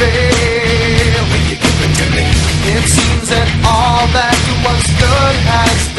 baby, will you give it to me? It seems that all that was good has